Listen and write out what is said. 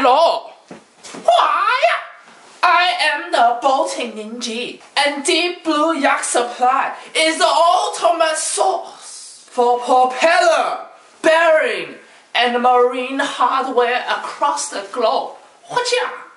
Hello. Why? I am the boating ninja, and Deep Blue Yacht Supply is the ultimate source for propeller, bearing, and marine hardware across the globe. Watch out!